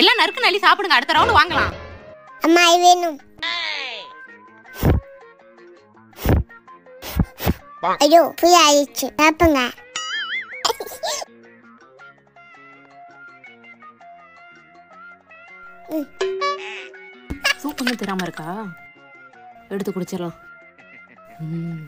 எல்லாம் நறுக்கு நல்லி சாப்பிடுங்க அடுத்த ரவுண்ட் வாங்கலாம். அம்மா இது வேணும். ஐயோ புய ஆயிடுச்சு சாப்பிடுங்க. சூப் ஒன்றும் தெரியாம இருக்கா? எடுத்து குடிச்சிடலாம். ம்.